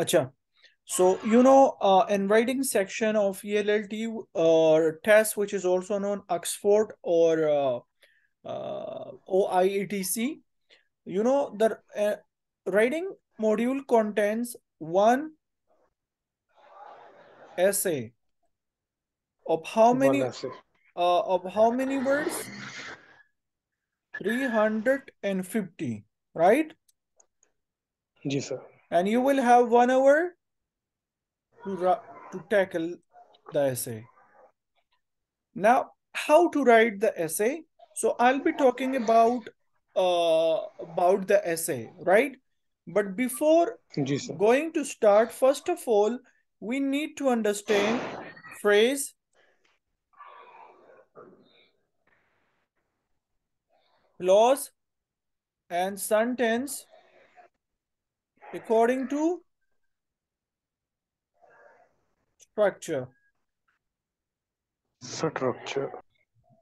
Acha. So, you know, uh, in writing section of ELLT uh, test, which is also known Oxford or uh, uh, OIETC, you know, the uh, writing module contains one essay of how many uh, of how many words? 350 right? Ji sir and you will have one hour to to tackle the essay. Now how to write the essay? So i'll be talking about uh about the essay right? But before going to start first of all we need to understand phrase. Clause and sentence according to structure. Structure.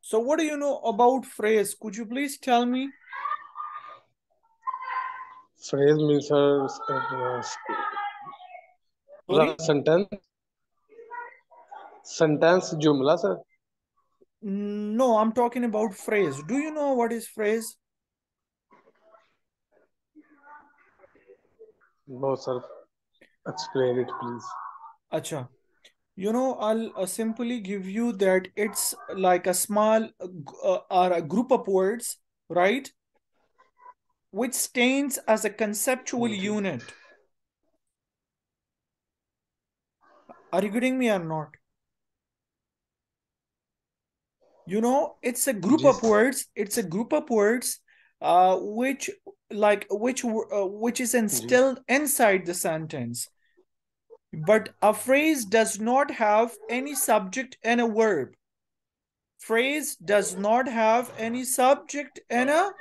So what do you know about phrase? Could you please tell me? Phrase means uh, uh, sentence. Sentence jumla, sir. No, I'm talking about phrase. Do you know what is phrase? No, sir. Explain it, please. Acha. You know, I'll uh, simply give you that it's like a small uh, or a group of words, right? Which stands as a conceptual okay. unit. Are you getting me or not? you know it's a group of words it's a group of words uh which like which uh, which is instilled inside the sentence. But a phrase does not have any subject and a verb. Phrase does not have any subject and a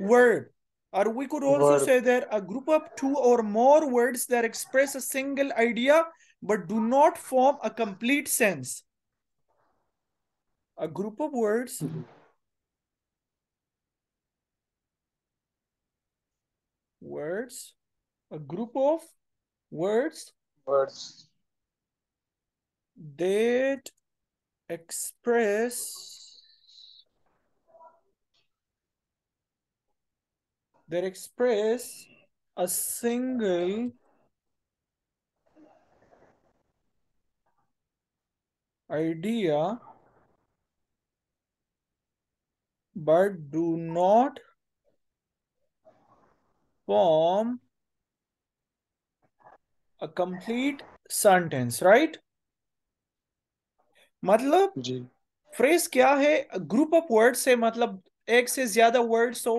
verb. Or we could also Word. say that a group of two or more words that express a single idea but do not form a complete sense. A group of words mm-hmm. Words a group of words words. that express that express a single idea but do not form a complete sentence right? मतलब जी। Phrase क्या है? Group of word से मतलब एक से ज़्यादा words हो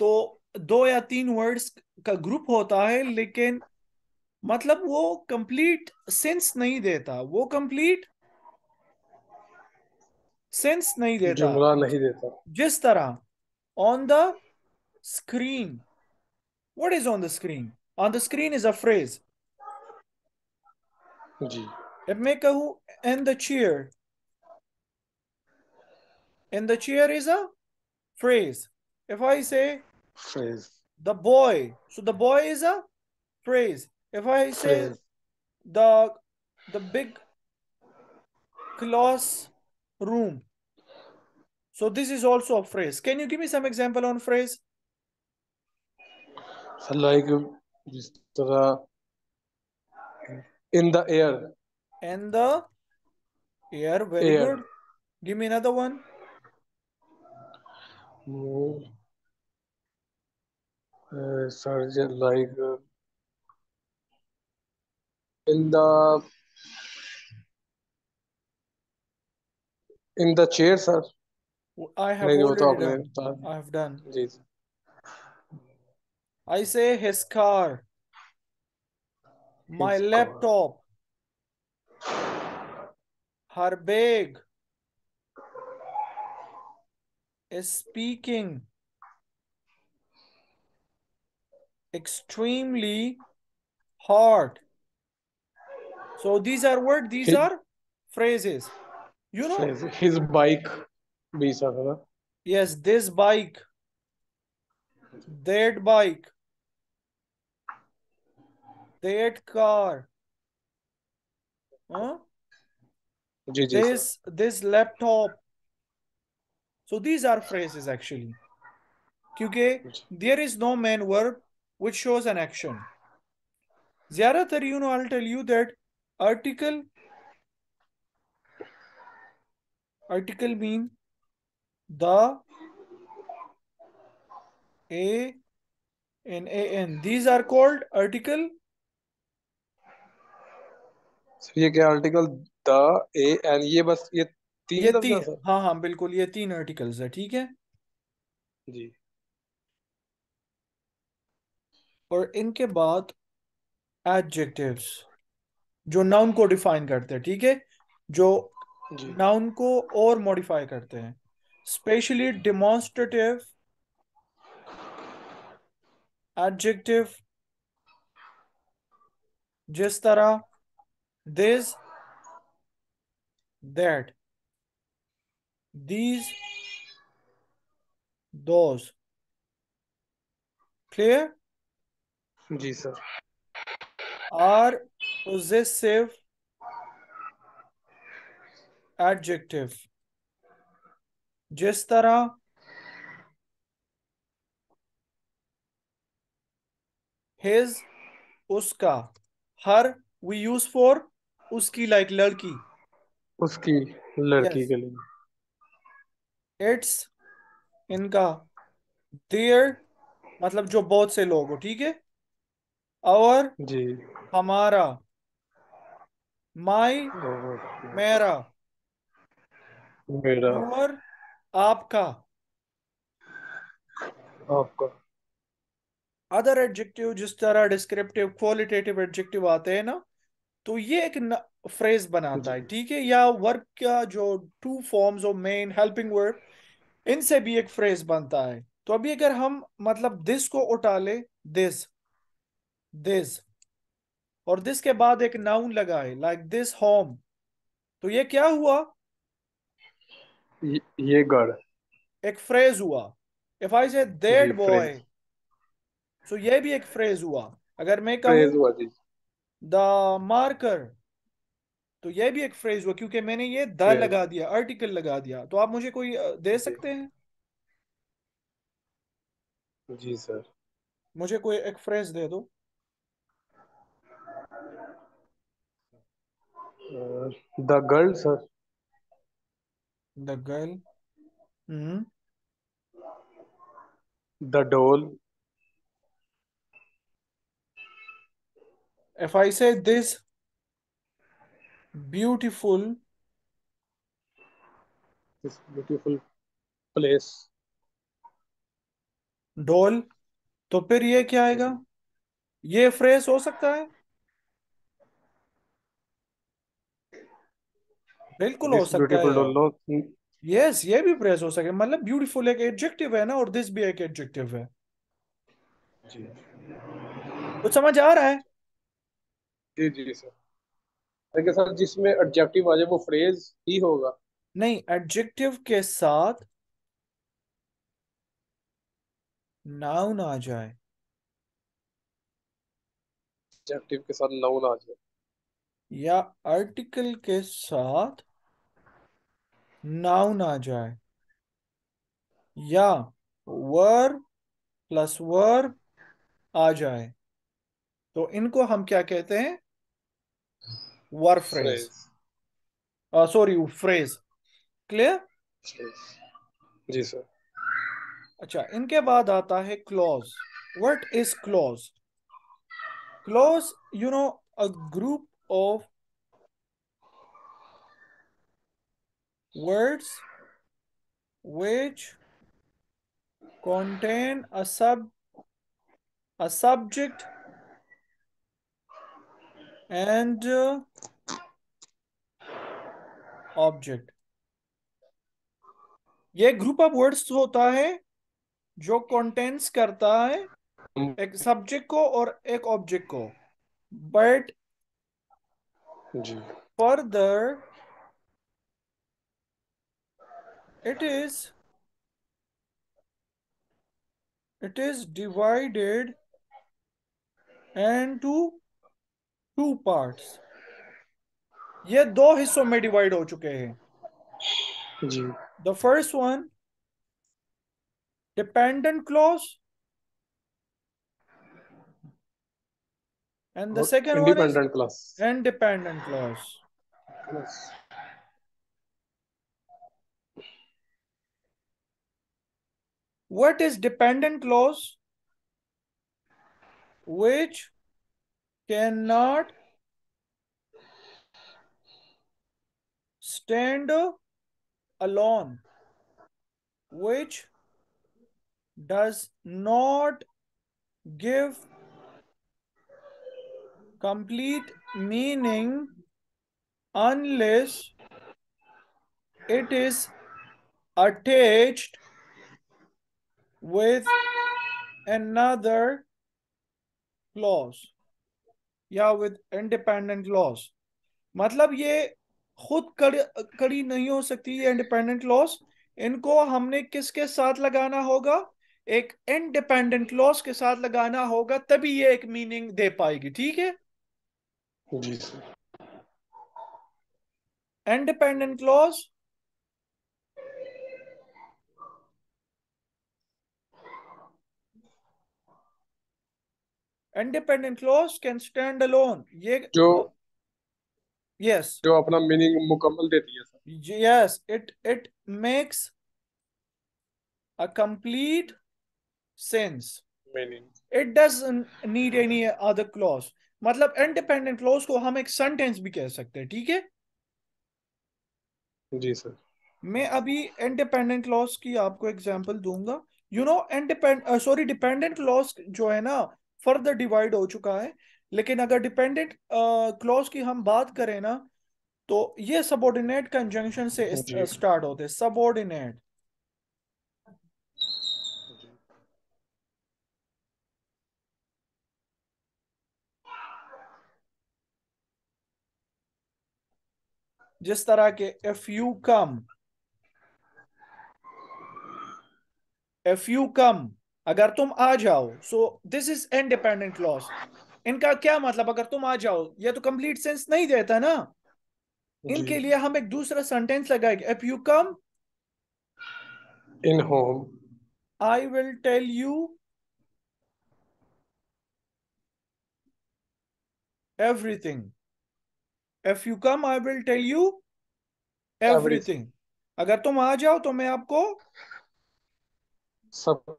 तो दो या तीन वर्ड्स का ग्रुप होता है लेकिन मतलब वो कंप्लीट सेंस नहीं देता। वो कंप्लीट सेंस नहीं देता। जुमला नहीं देता। जिस तरह on the screen What is on the screen? On the screen is a phrase. जी. Ebmekahu and the chair. And the chair is a phrase. If I say phrase. The boy. So the boy is a phrase. If I say phrase. the the big class room. So this is also a phrase. Can you give me some example on phrase? Like in the air. In the air. Very air. good. Give me another one. Uh, surgeon like uh, in the in the chair sir I have already done. I have done. I say his car. My his laptop. Car. Her bag. Is speaking. Extremely hard. So these are words, These his, are phrases. You know? His bike. Yes, this bike. That bike that car huh? जी जी this this laptop so these are phrases actually क्योंकि there is no main verb which shows an action zyadatar you know i'll tell you that article article mean the a and an these are called article ये क्या article the A N ये बस ये तीन ये तीन sir हाँ? हाँ बिल्कुल ये तीन आर्टिकल्स है ठीक है? जी। और इनके बाद एडजेक्टिव्स जो नाउन को डिफाइन करते हैं ठीक है? जो नाउन को और मॉडिफाई करते हैं। स्पेशली डिमॉन्स्ट्रेटिव एडजेक्टिव जिस तरह this that these those clear जी सर are possessive adjective जिस तरह his उसका हर we use for उसकी like लड़की। उसकी लड़की Yes. के लिए। It's इनका their मतलब जो बहुत से लोग हो ठीक है? और जी। हमारा। My और मेरा। मेरा। your आपका। आपका। अदर एडजेक्टिव जिस तरह डिस्क्रिप्टिव क्वालिटेटिव एडजेक्टिव आते हैं ना तो ये एक फ्रेज बनाता है ठीक है? या वर्क का जो two forms of main helping verb इनसे भी एक फ्रेज बनता है। तो अभी अगर हम मतलब दिस को उठा ले दिस दिस और दिस के बाद एक नाउन लगाए लाइक दिस होम तो ये क्या हुआ? ये, गढ़। एक फ्रेज हुआ। If I say that boy so ये भी एक फ्रेज हुआ। अगर मैं कहूँ द मार्कर। तो यह भी एक फ्रेज हुआ क्योंकि मैंने ये द लगा दिया आर्टिकल लगा दिया। तो आप मुझे कोई दे सकते हैं? जी सर। मुझे कोई एक फ्रेज दे दो। The girl sir. The girl hmm. The doll. If I say this beautiful this beautiful place doll तो फिर ये क्या आएगा? ये फ्रेज हो सकता है? बिल्कुल हो सकता है। यस ये भी फ्रेज हो सके मतलब ब्यूटीफुल एक एडजेक्टिव है ना और दिस भी एक एडजेक्टिव है। जी। कुछ समझ आ रहा है? जी जी सर सर जिसमें एडजेक्टिव आ जाए वो फ्रेज ही होगा। नहीं एडजेक्टिव के साथ नाउन आ जाए। एडजेक्टिव के साथ नाउन आ जाए। या आर्टिकल के साथ नाउन आ जाए। या वर्ब प्लस वर्ब आ जाए। तो इनको हम क्या कहते हैं? वर फ्रेज सॉरी फ्रेज क्लियर जी सर अच्छा इनके बाद आता है clause what is clause clause you know a group of words which contain a sub a subject and uh, object. ये ग्रुप ऑफ़ वर्ड्स होता है जो कंटेंट्स करता है एक सब्जेक्ट को और एक ऑब्जेक्ट को। But ji. It is is it is divided into two part ये दो हिस्सों में डिवाइड हो चुके हैं। The first one dependent clause and the second independent clause and dependent clause what is dependent clause which cannot stand alone which does not give complete meaning unless it is attached with another clause या with independent clause मतलब ये खुद कड़ी कड़ी नहीं हो सकती ये इंडिपेंडेंट क्लॉज इनको हमने किसके साथ लगाना होगा? एक इंडिपेंडेंट क्लॉज के साथ लगाना होगा तभी ये एक मीनिंग दे पाएगी ठीक है? जी sir independent clause can stand alone ये जो यस जो अपना मीनिंग मुकम्मल देती है yes it it makes a complete sense meaning it does need any other clause मतलब इंडिपेंडेंट क्लॉज को हम एक सेंटेंस भी कह सकते हैं ठीक है? जी सर मैं अभी इंडिपेंडेंट क्लॉज की आपको एग्जांपल दूँगा. You know independ sorry dependent clause जो है ना फर्दर डिवाइड हो चुका है। लेकिन अगर डिपेंडेंट क्लॉज की हम बात करें ना तो ये सबोर्डिनेट कंजंक्शन से स्टार्ट होते सबोर्डिनेट। जिस तरह के if you come if you come अगर तुम आ जाओ so this is independent clause इनका क्या मतलब? अगर तुम आ जाओ ये तो कंप्लीट सेंस नहीं देता ना। इनके लिए हम एक दूसरा सेंटेंस लगाएँगे। If you come in home I will tell you everything if you come i will tell you everything. अगर तुम आ जाओ तो मैं आपको सब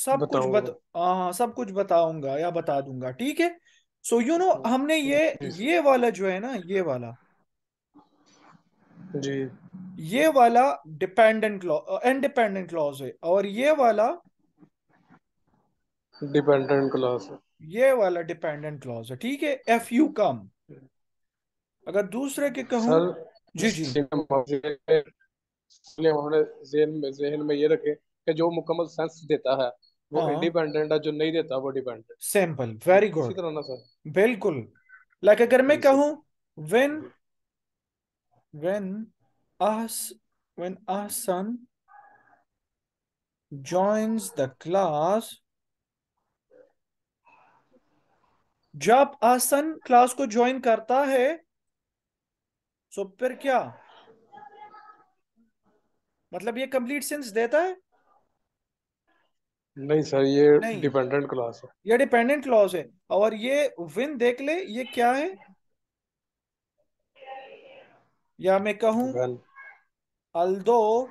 सब कुछ बत हाँ सब कुछ बताऊँगा या बता दूँगा ठीक है? सो यू नो हमने ये ये वाला जो है ना ये वाला। जी। ये वाला डिपेंडेंट क्लॉज इंडिपेंडेंट क्लॉज है और ये वाला डिपेंडेंट क्लास ये वाला डिपेंडेंट क्लॉज है ठीक है? एफ़ यू कम अगर दूसरे के कहूँ सर जी, जी। इसलिए हमने जहन में जहन में ये रखे कि जो मुकम्मल सेंस देता है वो हाँ। इंडिपेंडेंट है जो नहीं देता वो डिपेंडेंट सिंपल वेरी इसी गुड तरह ना सर। बिल्कुल। लाइक अगर मैं कहूँ when when us when our son joins the class जब आसन क्लास को ज्वाइन करता है सो फिर क्या? मतलब ये कंप्लीट सेंस देता है? नहीं सर ये डिपेंडेंट क्लास है। ये डिपेंडेंट क्लॉज है। और ये विन देख ले ये क्या है? या मैं कहूँ although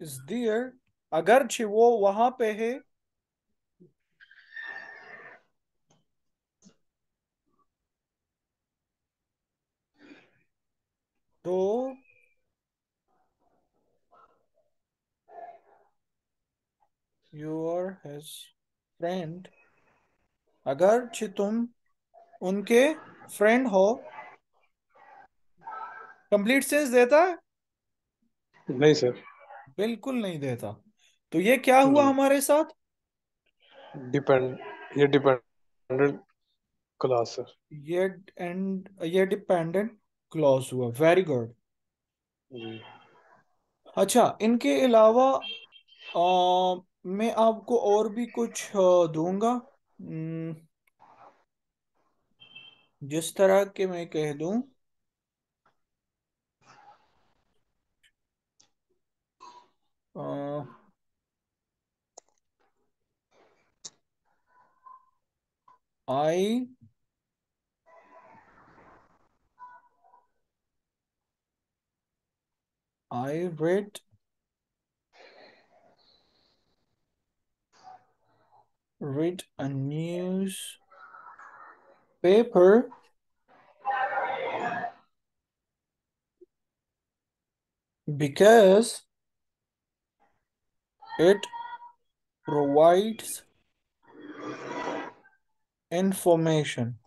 is there. अगरचे वो वहाँ पे है। तो are his friend. अगरचे तुम उनके फ्रेंड हो। कंप्लीट सेंस देता? है नहीं सर बिल्कुल नहीं देता। तो ये क्या हुआ। हमारे साथ? डिपेंड ये डिपेंडेंट क्लास सर ये एंड ये डिपेंडेंट क्लॉज हुआ। वेरी गुड अच्छा इनके अलावा मैं आपको और भी कुछ दूँगा। जिस तरह के मैं कह दूँ। आई आई read read a news paper because it provides information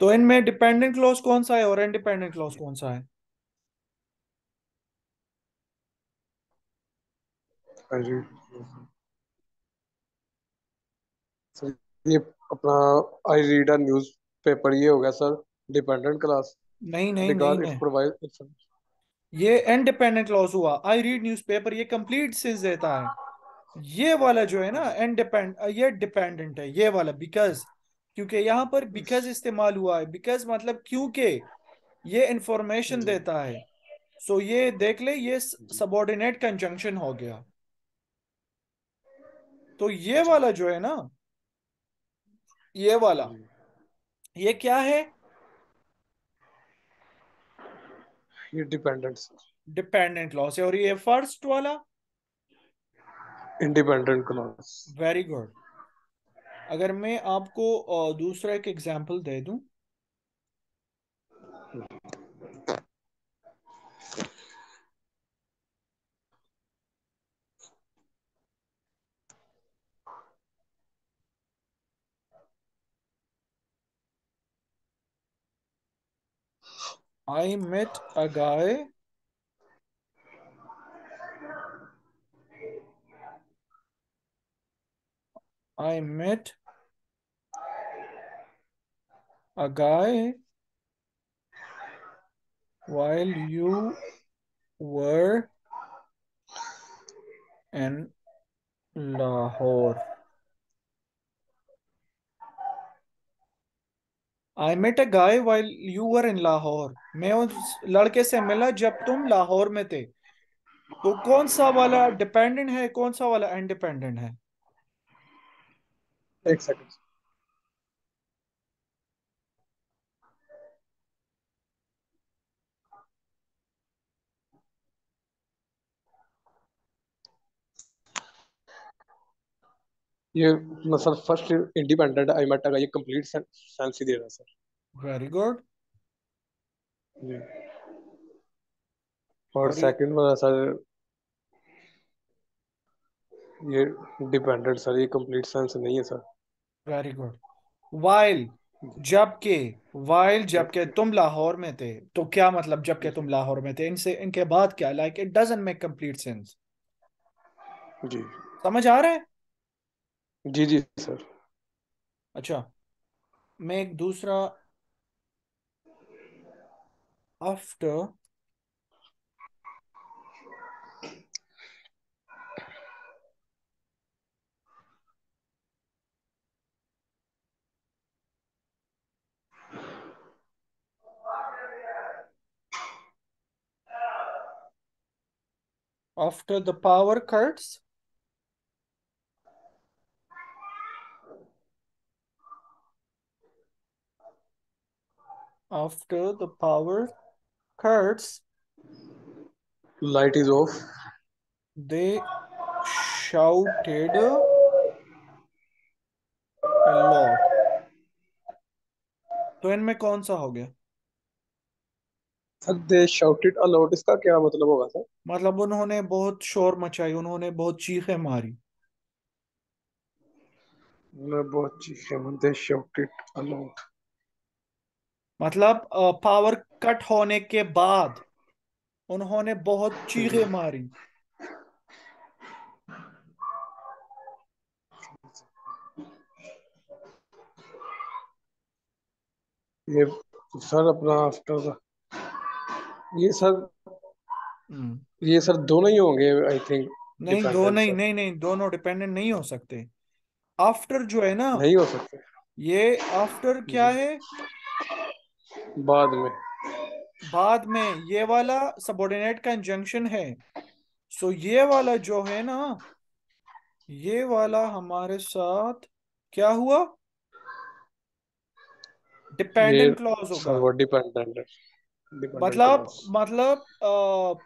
तो इनमें डिपेंडेंट क्लॉज कौन सा है और इंडिपेंडेंट क्लॉज कौन सा है सर ये अपना I read a newspaper ये हो गया सर डिपेंडेंट क्लास नहीं नहीं नहीं नहीं। प्रोवाइड ये इंडिपेंडेंट क्लॉज हुआ। आई रीड न्यूज़पेपर ये कंप्लीट सेंस देता है। ये वाला जो है ना इंडिपेंड ये डिपेंडेंट है ये वाला बिकॉज़ क्योंकि यहाँ पर बिकॉज़ इस्तेमाल हुआ है। बिकॉज़ मतलब क्योंकि ये इंफॉर्मेशन देता है। सो so ये देख ले ये सबॉर्डिनेट कंजंक्शन हो गया। तो ये अच्छा। वाला जो है ना ये वाला। ये क्या है? ये डिपेंडेंट डिपेंडेंट लॉस है। और ये फ़र्स्ट वाला? इंडिपेंडेंट लॉस वेरी गुड अगर मैं आपको दूसरा एक एग्जांपल दे दूँ। I met a guy I met a guy while you were in Lahore. I met a guy while you were in Lahore. मैं उस लड़के से मिला जब तुम लाहौर में थे। तो कौन सा वाला डिपेंडेंट है, कौन सा वाला इनडिपेंडेंट है? एक सेकंड ये sir first independent I met का ये कंप्लीट सेंस ही दे रहा सर वेरी गुड और सेकंड में सर ये डिपेंडेंट सर ये कंप्लीट सेंस नहीं है सर वेरी गुड वाइल जबकि वाइल जबकि तुम लाहौर में थे तो क्या मतलब जबकि तुम लाहौर में थे? इनसे इनके बाद क्या? Like it doesn't make complete sense जी. समझ आ रहा है? जी जी सर। अच्छा मैं एक दूसरा after after the power cuts after the power cuts light is off they shouted a lot तो इनमें कौन सा हो गया? सर दे शाउटेड अलाउड इसका क्या मतलब होगा सर? मतलब उन्होंने बहुत शोर मचाई उन्होंने बहुत चीखें मारी। बहुत चीखे दे शाउटेड अलाउड मतलब पावर कट होने के बाद उन्होंने बहुत चीखें मारी। ये सर अपना आफ्टर ये सर हम्म। ये सर दोनों ही होंगे आई थिंक नहीं दो डिपेंडेंट नहीं नहीं नहीं दोनों डिपेंडेंट नहीं हो सकते। आफ्टर जो है ना नहीं हो सकते। ये आफ्टर क्या है? बाद में। बाद में। ये वाला सबऑर्डिनेट कंजंक्शन है। सो ये वाला जो है ना ये वाला हमारे साथ क्या हुआ? डिपेंडेंट क्लॉज होगा। डिपेंडेंट मतलब मतलब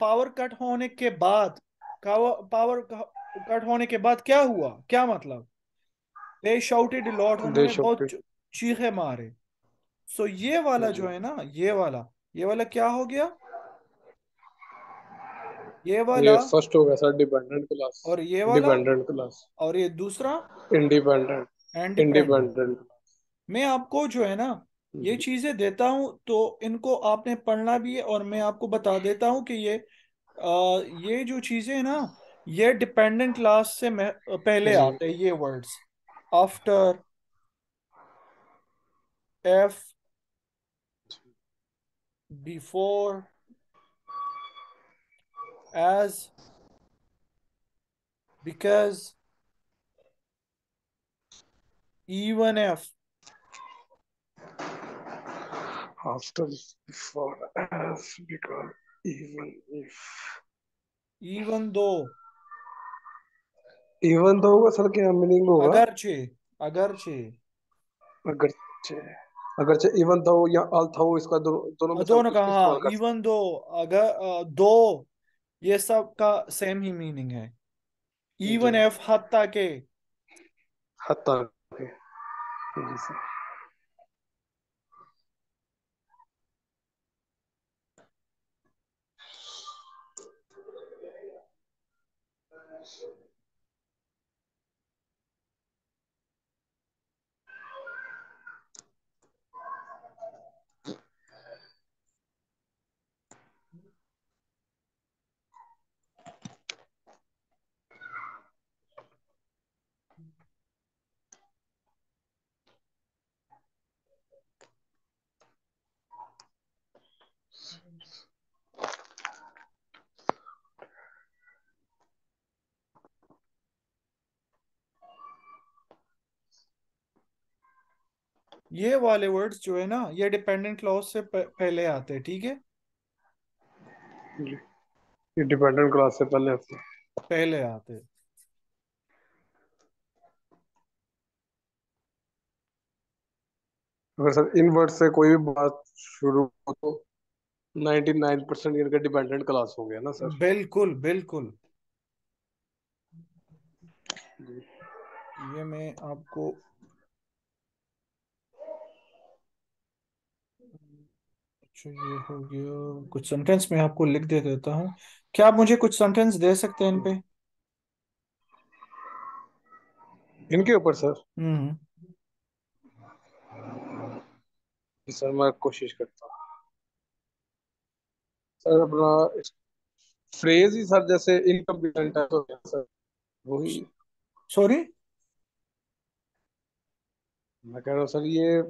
पावर कट होने के बाद पावर कट होने के बाद क्या हुआ? क्या मतलब? दे शाउटेड लॉट उन्होंने बहुत चीखे मारे। सो so, ये वाला जो है ना ये वाला ये वाला क्या हो गया? ये वाला फ़र्स्ट हो गया सर डिपेंडेंट क्लास और ये वाला डिपेंडेंट क्लास और ये दूसरा? इंडिपेंडेंट इंडिपेंडेंट इंडिपेंडेंट मैं आपको जो है ना ये चीज़ें देता हूँ तो इनको आपने पढ़ना भी है और मैं आपको बता देता हूँ कि ये आ, ये जो चीज़ें है ना ये डिपेंडेंट क्लास से पहले आते हैं ये words after if before as because even if after before as because even if even though even तो होगा सर क्या मीनिंग होगा अगरचे अगरचे अगरचे अगरचे इवन दो या अल था इसका दोनों दोनों में दोनों का हाँ इवन दो अगर दो ये सब का सेम ही मीनिंग है। इवन एफ़ हत्ता के। हत्ता के। ये वाले वर्ड्स जो है ना ये डिपेंडेंट क्लॉज से पहले आते हैं ठीक है? ये डिपेंडेंट क्लास से पहले आते पहले आते हैं। अगर सर इन वर्ड से कोई भी बात शुरू हो तो 99% परसेंट इनका डिपेंडेंट क्लास हो गया ना सर? बिल्कुल बिल्कुल। ये मैं आपको अच्छा ये हो गया। कुछ सेंटेंस मैं आपको लिख दे देता हूँ। क्या आप मुझे कुछ सेंटेंस दे सकते हैं इन पे? इनके ऊपर सर? हम्म। सर मैं कोशिश करता हूँ। सर अपना फ्रेज ही सर जैसे इनकम्प्लीट है तो सर वही? सॉरी मैं कह रहा हूँ सर ये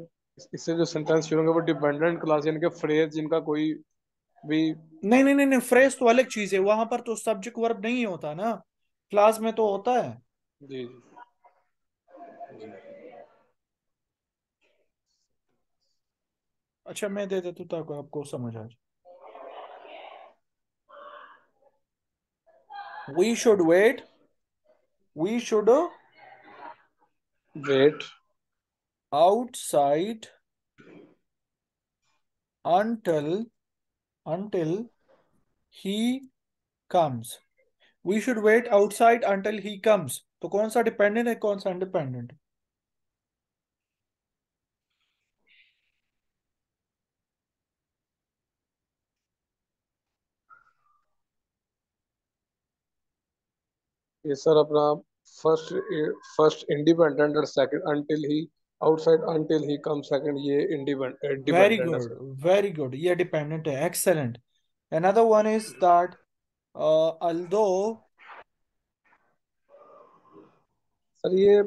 इससे जो सेंटेंस शुरू होंगे वो डिपेंडेंट क्लास यानी कि फ्रेज जिनका कोई भी नहीं नहीं नहीं नहीं फ्रेज तो अलग चीज़ है। वहाँ पर तो सब्जेक्ट वर्ब नहीं होता ना। क्लास में तो होता है। जी जी। अच्छा मैं दे देता हूँ ताकि आपको समझ आ जाए। We should wait we should wait outside until until he comes we should wait outside until he comes तो कौन सा डिपेंडेंट है कौन सा इंडिपेंडेंट ये सर अपना फर्स्ट फर्स्ट इंडिपेंडेंट और second until he outside until he come second ये इंडिपेंडेंट वेरी डिपेंडेंट है गुड सर वेरी गुड ये डिपेंडेंट है excellent another one is that uh, although sir ये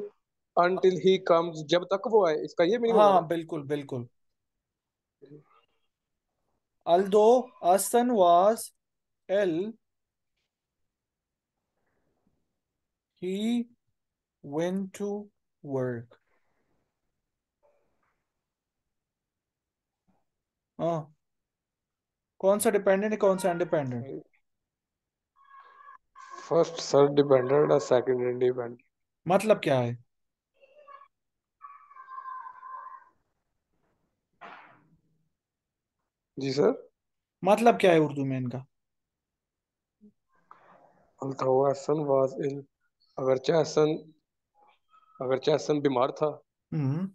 अंटिल ही कम्स जब तक वो आए इसका ये मीनिंग होगा हाँ ना बिल्कुल बिल्कुल although a son was ill he went to work हाँ। कौन सा डिपेंडेंट है कौन सा इंडिपेंडेंट फ़र्स्ट सर डिपेंडेंट और सेकंड इंडिपेंडेंट मतलब क्या है? जी सर मतलब क्या है उर्दू में इनका? हसन वाज इल अगरचे हसन अगरचे हसन बीमार था। हम्म।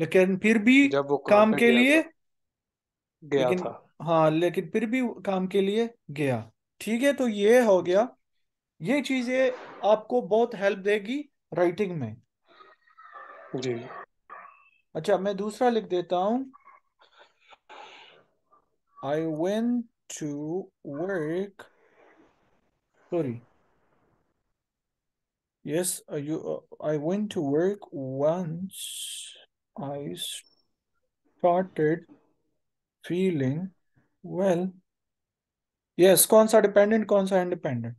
लेकिन फिर भी जब वो काम के लिए गया लेकिन था। हाँ लेकिन फिर भी काम के लिए गया। ठीक है तो ये हो गया। ये चीज़ें आपको बहुत हेल्प देगी राइटिंग में। जी। अच्छा मैं दूसरा लिख देता हूँ। I went to work sorry yes uh, you uh, i went to work once i started feeling well yes कौन सा डिपेंडेंट कौन सा independent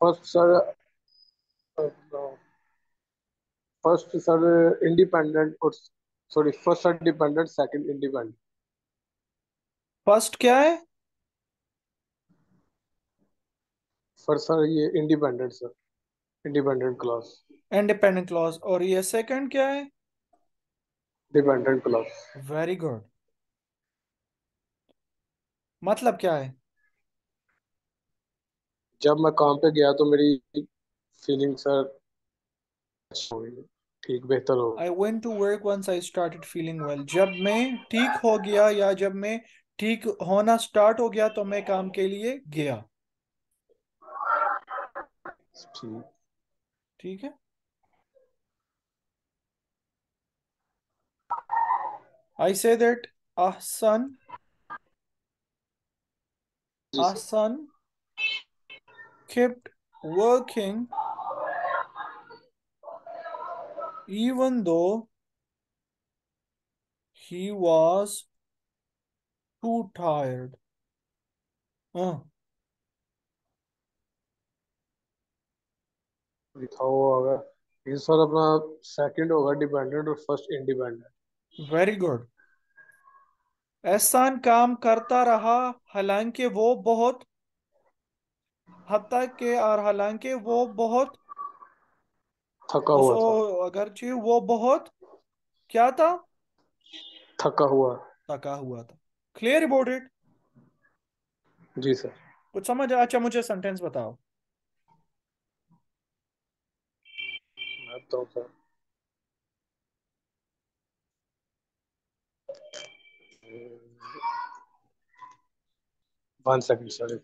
first sir first sir independent और sorry first sir dependent second independent first क्या है? First sir ये independent sir independent class. Independent clause और ये सेकंड क्या है? Dependent class. Very good. मतलब क्या है? जब मैं काम पे गया तो मेरी फीलिंग सर ठीक बेहतर हो I went to work once I started feeling well जब मैं ठीक हो गया या जब मैं ठीक होना स्टार्ट हो गया तो मैं काम के लिए गया ठीक है I say that Ahsan Ahsan kept working even though he was too tired. हाँ लिखा हुआ होगा ये सर अपना सेकंड होगा डिपेंडेंट और फ़र्स्ट इंडिपेंडेंट वेरी गुड एहसान काम करता रहा हालाँकि वो बहुत हत्ता के और हालाँकि वो बहुत थका हुआ था। अगरचे वो बहुत क्या था? थका हुआ। थका हुआ था। क्लियर अबाउट इट जी सर। कुछ समझ? अच्छा मुझे सेंटेंस बताओ। तो सर। वन सेकंड सर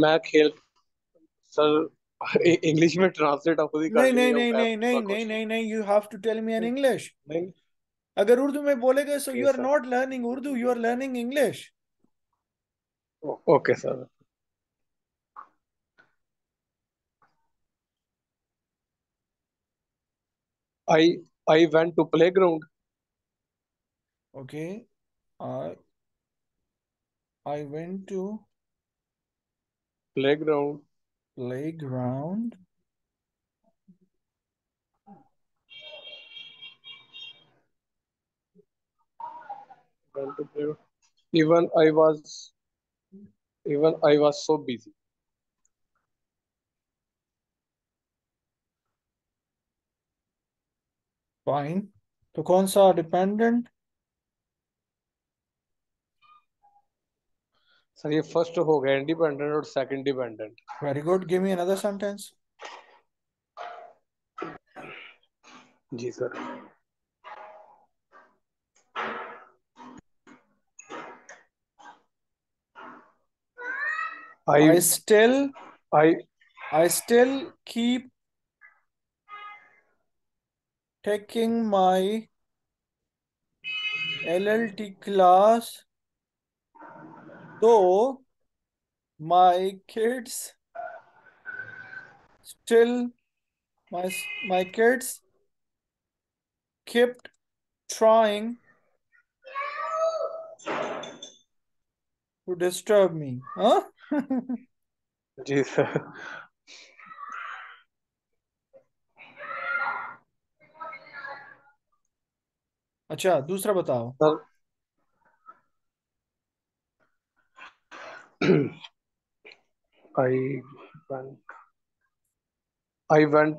मैं खेल सर इंग्लिश में ट्रांसलेट आप खुद ही नहीं नहीं नहीं नहीं नहीं नहीं नहीं नहीं you have to tell me in English अगर उर्दू में बोलेगे so you are not learning Urdu you are learning English okay sir I I went to playground. okay. I i went to Playground. playground Went to playground. Even I was even I was so busy. fine तो कौन सा dependent sir ये first हो गया independent और second dependent very good give me another sentence ji sir i I still I i still keep taking my LLT class, though my kids still my kids kept trying to disturb me ji sir अच्छा दूसरा बताओ। I went I went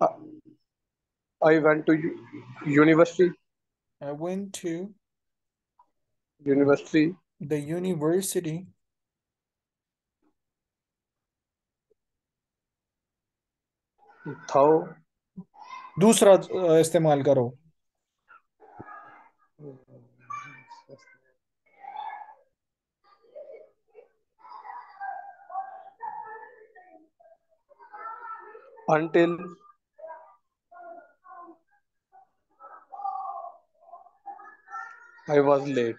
uh, I went to university I went to university the university था दूसरा इस्तेमाल करो until I was late.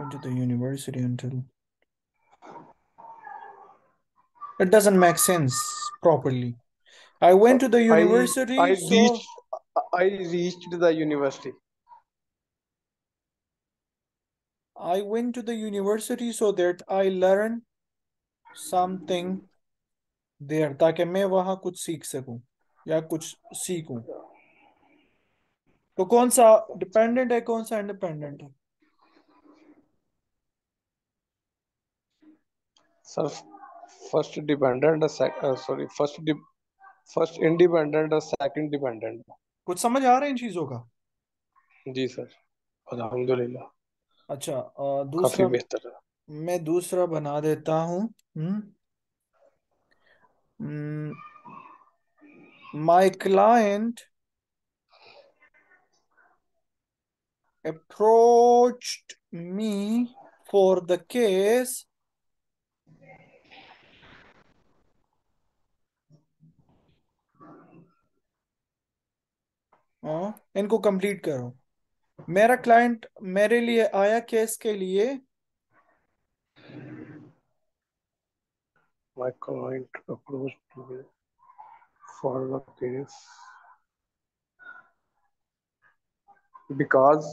went to the university until it doesn't make sense properly. I went to the I university, I so reached I reached the university. I went to the university so that I learn something there. ताकि मैं वहाँ कुछ सीख सकू या कुछ सीखू। तो कौन सा डिपेंडेंट है कौन सा इंडिपेंडेंट है? Sir first dependent sorry first first independent और सेकंड डिपेंडेंट कुछ समझ आ रहा है इन चीज़ों का? जी सर अलहमदुल्ला अच्छा अ, काफ़ी दूसरा बेहतर है। मैं दूसरा बना देता हूँ। My client approached me for the case हाँ इनको कंप्लीट करो। मेरा क्लाइंट मेरे लिए आया केस के लिए। My client approach to for the case because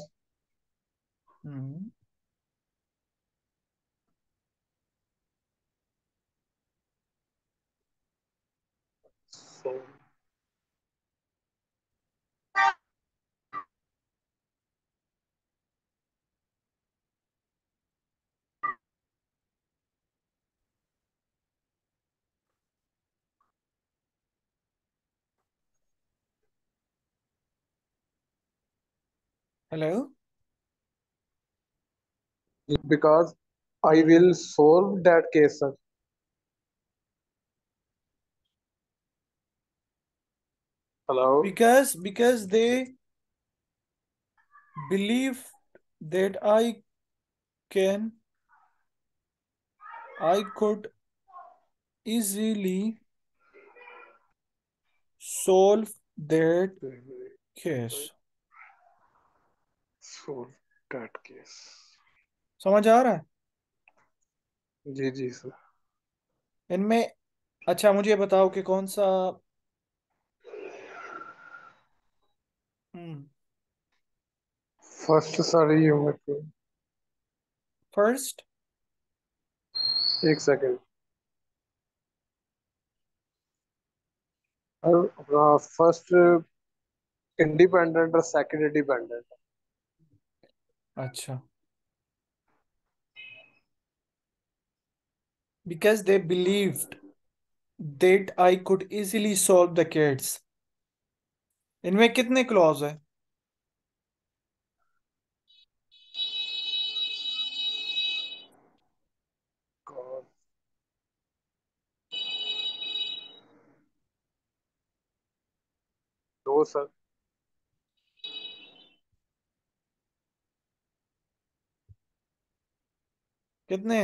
hello because I will solve that case, sir. Hello. because because they believe that I can I could easily solve that case Solve that case. समझ आ रहा है? जी जी sir. इनमें अच्छा मुझे बताओ कि कौन सा फ़र्स्ट सॉरी यूनिट को। फ़र्स्ट? एक सेकंड। अपना फ़र्स्ट इंडिपेंडेंट और सेकंड इंडिपेंडेंट अच्छा। Because they believed that I could easily solve the case इनमें कितने क्लॉज है? दो, सर। कितने?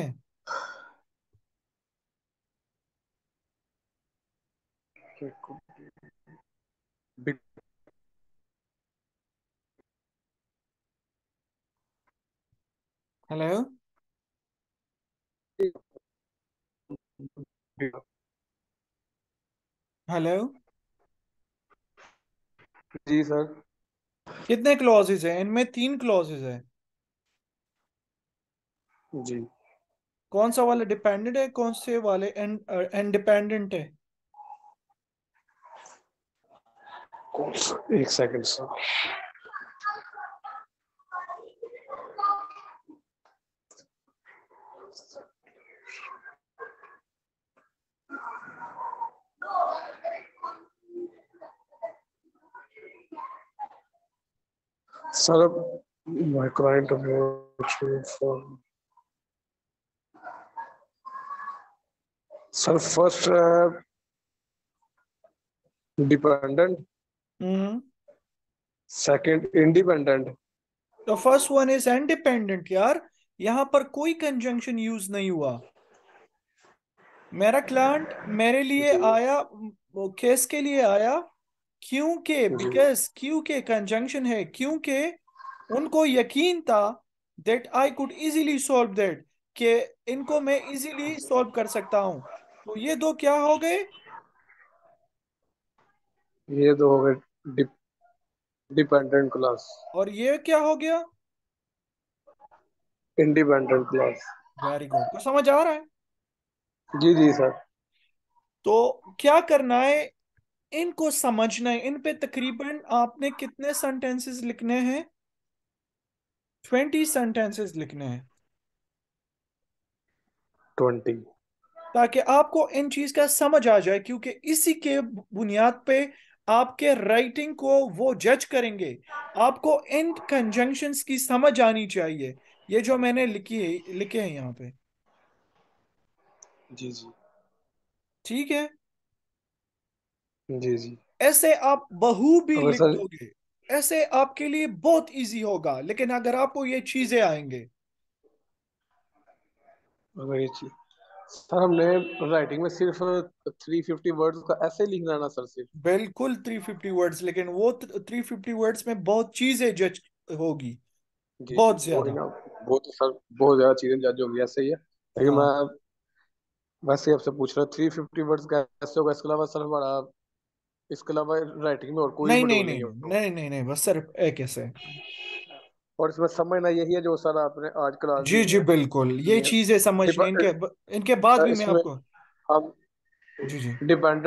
हेलो? हेलो? जी सर। कितने क्लॉजेज हैं? इनमें तीन क्लॉजेज है। जी कौन सा वाला डिपेंडेंट है कौन से वाले इंडिपेंडेंट है एक second sir Sir, my client approached me for. Sir, first uh, dependent, हम्म second independent. तो फ़र्स्ट वन इज़ इंडिपेंडेंट यार यहाँ पर कोई कंजंक्शन यूज़ नहीं हुआ मेरा क्लाइंट मेरे लिए आया वो केस के लिए आया क्योंकि। बिकॉज़ क्योंकि कंजंक्शन है क्योंकि उनको यकीन था that I could easily solve that कि इनको मैं इजीली सॉल्व कर सकता हूँ तो ये दो क्या हो गए? ये दो हो गए डिपेंडेंट क्लास। और ये क्या हो गया? इंडिपेंडेंट क्लास वेरी गुड तो समझ आ रहा है? जी जी सर तो क्या करना है? इनको समझना है। इन पे तकरीबन आपने कितने सेंटेंसेस लिखने हैं? ट्वेंटी सेंटेंसेस लिखने हैं। ट्वेंटी ताकि आपको इन चीज़ का समझ आ जाए क्योंकि इसी के बुनियाद पे आपके राइटिंग को वो जज करेंगे। आपको इन कंजंक्शंस की समझ आनी चाहिए। ये जो मैंने लिखी है लिखे हैं यहाँ पे। जी जी। ठीक है? जी जी। ऐसे आप बहु भी अगर लिख सर दोगे ऐसे आपके लिए बहुत इजी होगा लेकिन अगर आपको ये चीज़ें आएँगे। अगर ये चीज़ सर हमने राइटिंग में सिर्फ़ 350 वर्ड्स का ऐसे लिखना ना सर सिर्फ़। बिल्कुल 350 वर्ड्स लेकिन वो 350 वर्ड्स में बहुत चीज़ें जज होगी। बहुत ज़्यादा। बहुत सर बहुत ज़्यादा चीज़ें जज होगी ऐसे ही है। लेकिन हाँ। मैं वैसे आपसे पूछ रहा थ्री फिफ्टी वर्ड्स का ऐसे होगा इसके अलावा सर हमारा इसके अलावा राइटिंग में और कोई नहीं नहीं नहीं नहीं तो नहीं बस सिर्फ़ एक ऐसे। और इसमें समझना यही है जो सर आपने आज क्लास जी जी बिल्कुल। ये चीज़ें समझ इनके इनके बाद भी मैं आपको हम जी जी। डिपेंडेंट